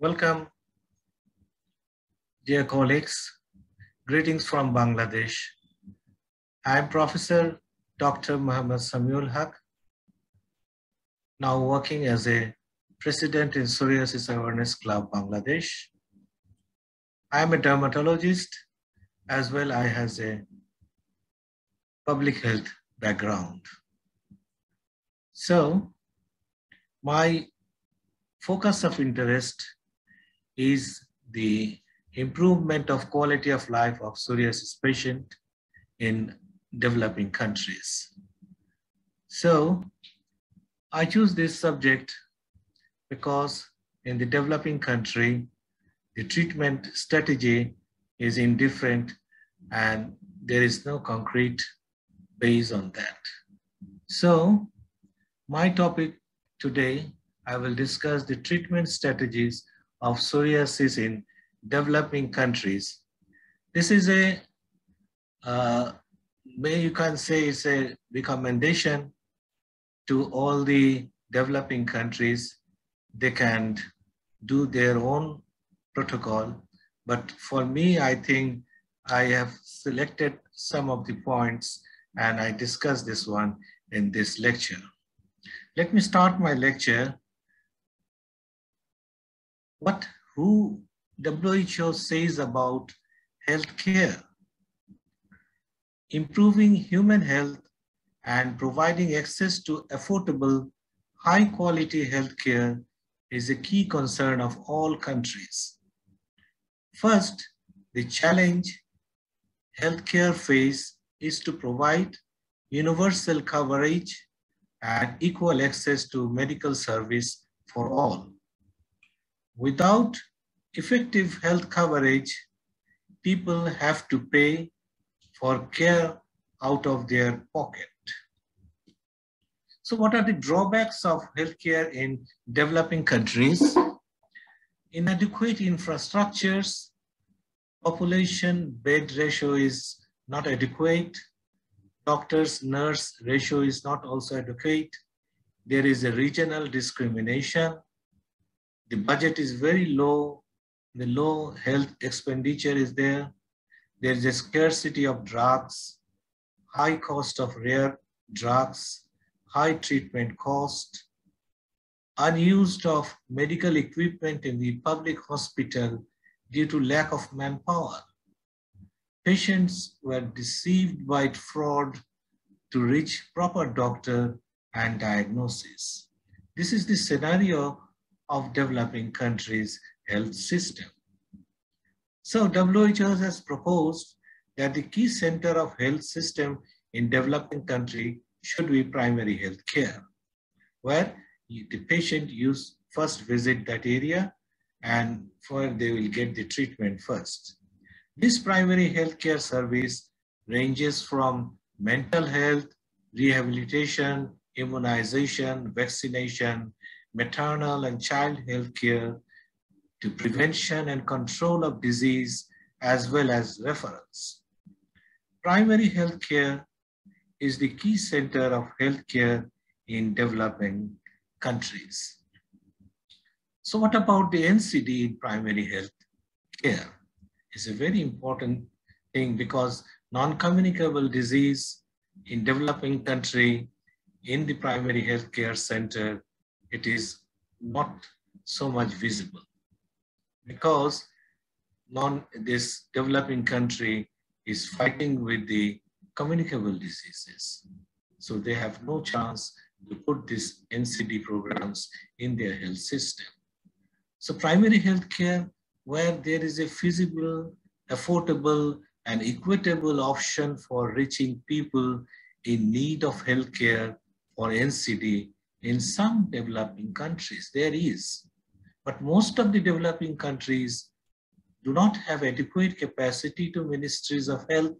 Welcome, dear colleagues. Greetings from Bangladesh. I'm Professor Dr. Mohammad Samiul Huq, now working as a president in Psoriasis Awareness Club, Bangladesh. I'm a dermatologist as well I has a public health background. So my focus of interest is the improvement of quality of life of psoriasis patient in developing countries. So I choose this subject because in the developing country, the treatment strategy is indifferent and there is no concrete base on that. So my topic today, I will discuss the treatment strategies of psoriasis in developing countries. This is a, uh, may you can say it's a recommendation to all the developing countries. They can do their own protocol. But for me, I think I have selected some of the points and I discuss this one in this lecture. Let me start my lecture. What who WHO says about healthcare? Improving human health and providing access to affordable, high quality healthcare is a key concern of all countries. First, the challenge healthcare face is to provide universal coverage and equal access to medical service for all. Without effective health coverage, people have to pay for care out of their pocket. So what are the drawbacks of healthcare in developing countries? Inadequate infrastructures, population bed ratio is not adequate, doctors nurse ratio is not also adequate. There is a regional discrimination. The budget is very low. The low health expenditure is there. There is a scarcity of drugs, high cost of rare drugs, high treatment cost, unused of medical equipment in the public hospital due to lack of manpower. Patients were deceived by fraud to reach proper doctor and diagnosis. This is the scenario of developing countries' health system. So WHO has proposed that the key center of health system in developing country should be primary health care, where the patient use first visit that area and for they will get the treatment first. This primary healthcare service ranges from mental health, rehabilitation, immunization, vaccination, maternal and child health care, to prevention and control of disease, as well as referrals. Primary health care is the key center of healthcare in developing countries. So what about the NCD in primary health care? It's a very important thing because non-communicable disease in developing country in the primary healthcare center, it is not so much visible because non this developing country is fighting with the communicable diseases. So they have no chance to put these NCD programs in their health system. So primary health care, where there is a feasible, affordable, and equitable option for reaching people in need of healthcare or NCD in some developing countries, there is. But most of the developing countries do not have adequate capacity to ministries of health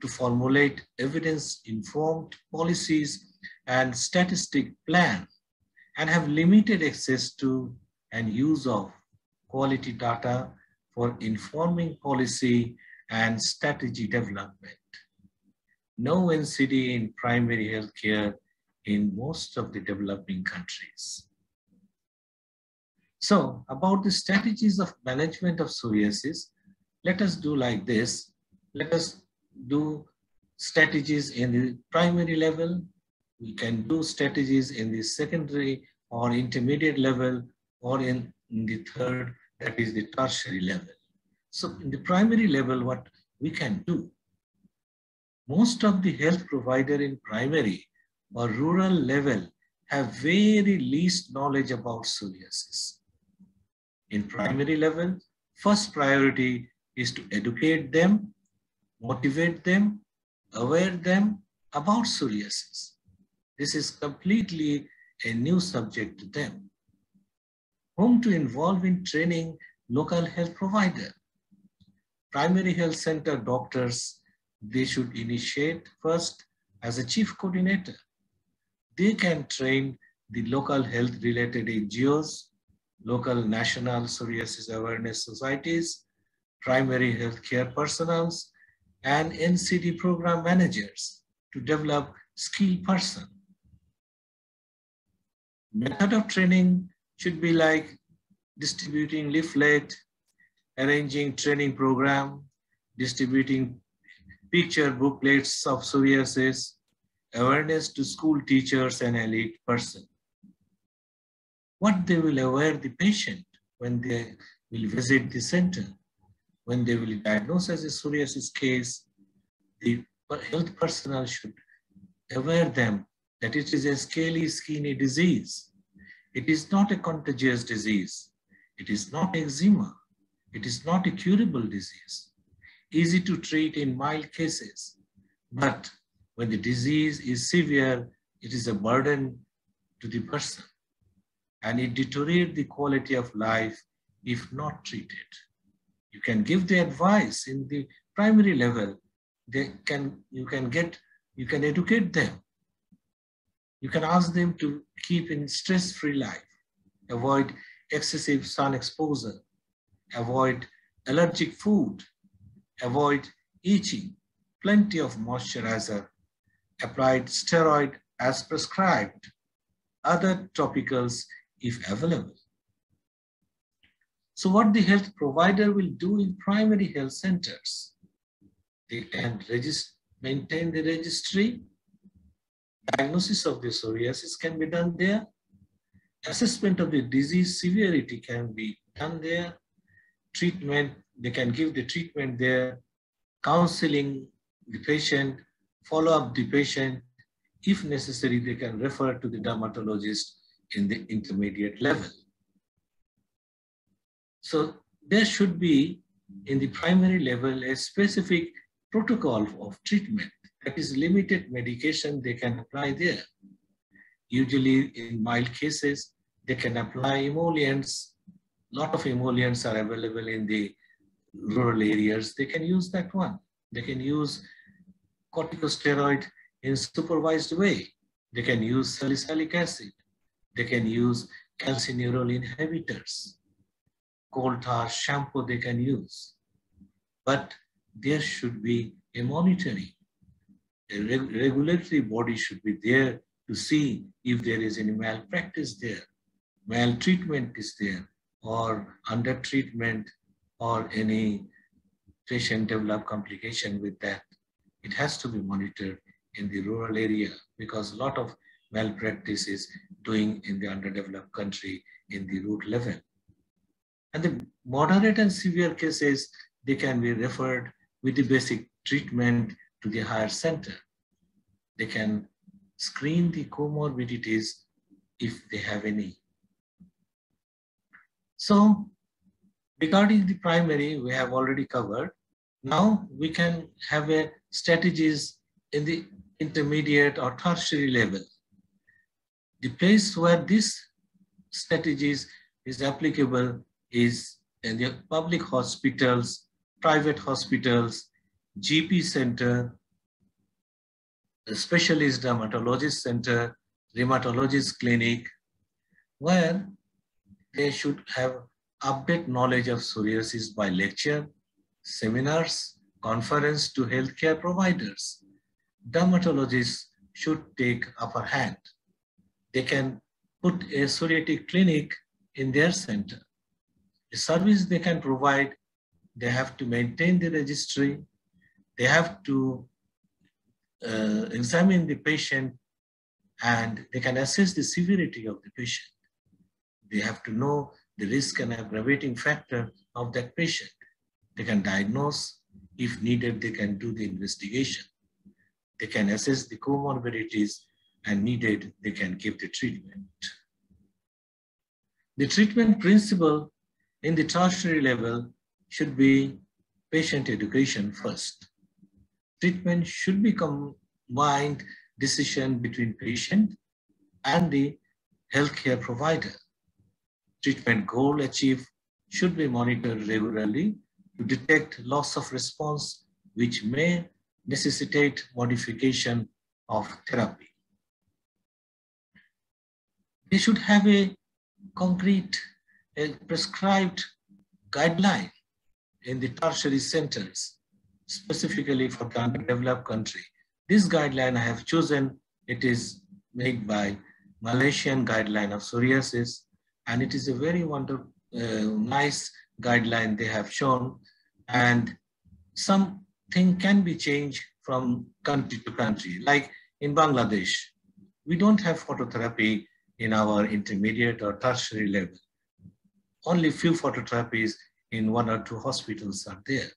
to formulate evidence-informed policies and statistic plan and have limited access to and use of quality data for informing policy and strategy development. No NCD in primary healthcare in most of the developing countries. So about the strategies of management of psoriasis, let us do like this. Let us do strategies in the primary level. We can do strategies in the secondary or intermediate level or in, in the third, that is the tertiary level. So in the primary level, what we can do, most of the health provider in primary or rural level have very least knowledge about psoriasis. In primary level, first priority is to educate them, motivate them, aware them about psoriasis. This is completely a new subject to them. Whom to involve in training local health provider. Primary health center doctors, they should initiate first as a chief coordinator. They can train the local health related NGOs, local national psoriasis awareness societies, primary healthcare personnel, and NCD program managers to develop skilled person. Method of training should be like distributing leaflet, arranging training program, distributing picture booklets of psoriasis, awareness to school teachers and elite person. What they will aware the patient when they will visit the center, when they will diagnose as a psoriasis case, the health personnel should aware them that it is a scaly skinny disease. It is not a contagious disease. It is not eczema. It is not a curable disease. Easy to treat in mild cases. But when the disease is severe, it is a burden to the person. And it deteriorates the quality of life if not treated. You can give the advice in the primary level. They can, you can get, you can educate them. You can ask them to keep in stress-free life, avoid excessive sun exposure, avoid allergic food, avoid itching, plenty of moisturizer, applied steroid as prescribed, other topicals if available. So what the health provider will do in primary health centers, they can maintain the registry Diagnosis of the psoriasis can be done there. Assessment of the disease severity can be done there. Treatment, they can give the treatment there. Counseling the patient, follow up the patient. If necessary, they can refer to the dermatologist in the intermediate level. So there should be in the primary level a specific protocol of treatment that is limited medication they can apply there. Usually in mild cases, they can apply emollients. A lot of emollients are available in the rural areas. They can use that one. They can use corticosteroid in supervised way. They can use salicylic acid. They can use calcineurin inhibitors. Coal tar shampoo they can use. But there should be a monitoring a reg regulatory body should be there to see if there is any malpractice there, maltreatment is there, or under treatment, or any patient develop complication with that. It has to be monitored in the rural area because a lot of malpractice is doing in the underdeveloped country in the root level. And the moderate and severe cases, they can be referred with the basic treatment to the higher center. They can screen the comorbidities if they have any. So regarding the primary, we have already covered. Now we can have a strategies in the intermediate or tertiary level. The place where this strategies is applicable is in the public hospitals, private hospitals, GP center, specialist dermatologist center, rheumatologist clinic, where they should have update knowledge of psoriasis by lecture, seminars, conference to healthcare providers. Dermatologists should take upper hand. They can put a psoriatic clinic in their center. The service they can provide, they have to maintain the registry, they have to uh, examine the patient and they can assess the severity of the patient. They have to know the risk and aggravating factor of that patient. They can diagnose, if needed, they can do the investigation. They can assess the comorbidities and needed, they can give the treatment. The treatment principle in the tertiary level should be patient education first. Treatment should be combined decision between patient and the healthcare provider. Treatment goal achieved should be monitored regularly to detect loss of response, which may necessitate modification of therapy. They should have a concrete, a prescribed guideline in the tertiary centers, specifically for the underdeveloped country. This guideline I have chosen, it is made by Malaysian guideline of psoriasis, and it is a very wonderful, uh, nice guideline they have shown, and something can be changed from country to country. Like in Bangladesh, we don't have phototherapy in our intermediate or tertiary level. Only few phototherapies in one or two hospitals are there.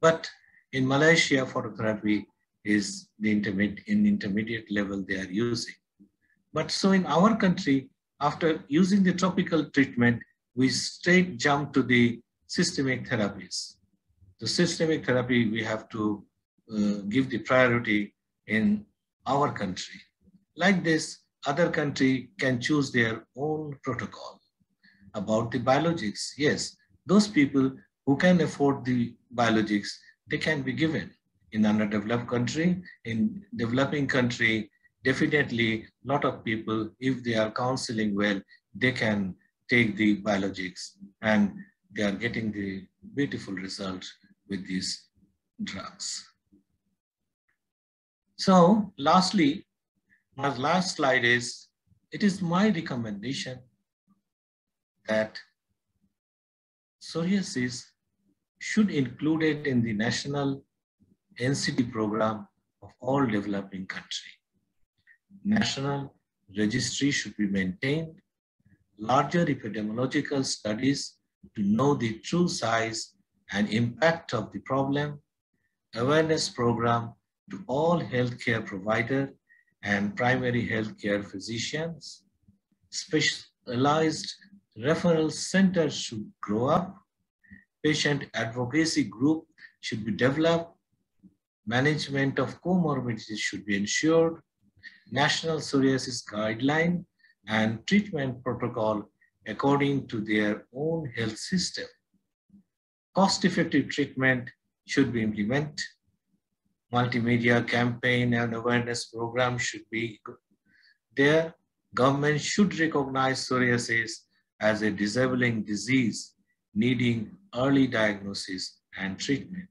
But in Malaysia, phototherapy is the intermediate, in intermediate level they are using. But so in our country, after using the topical treatment, we straight jump to the systemic therapies. The systemic therapy, we have to uh, give the priority in our country. Like this, other country can choose their own protocol. About the biologics, yes, those people who can afford the biologics, they can be given. In underdeveloped country, in developing country, definitely a lot of people, if they are counseling well, they can take the biologics and they are getting the beautiful result with these drugs. So lastly, my last slide is, it is my recommendation that psoriasis should include it in the national NCD program of all developing country. National registry should be maintained, larger epidemiological studies to know the true size and impact of the problem, awareness program to all healthcare providers and primary healthcare physicians. Specialized referral centers should grow up. Patient advocacy group should be developed. Management of comorbidities should be ensured. National psoriasis guideline and treatment protocol according to their own health system. Cost-effective treatment should be implemented multimedia campaign and awareness program should be there. Government should recognize psoriasis as a disabling disease needing early diagnosis and treatment.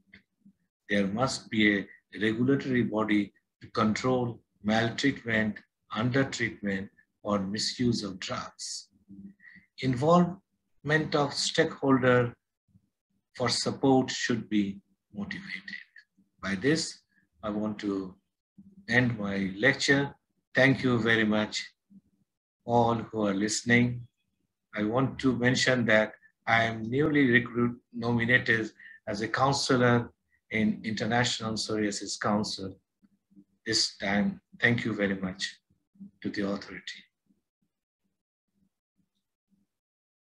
There must be a regulatory body to control maltreatment, undertreatment, or misuse of drugs. Involvement of stakeholder for support should be motivated. By this, I want to end my lecture. Thank you very much, all who are listening. I want to mention that I am newly recruit, nominated as a counselor in International Psoriasis Council this time. Thank you very much to the authority.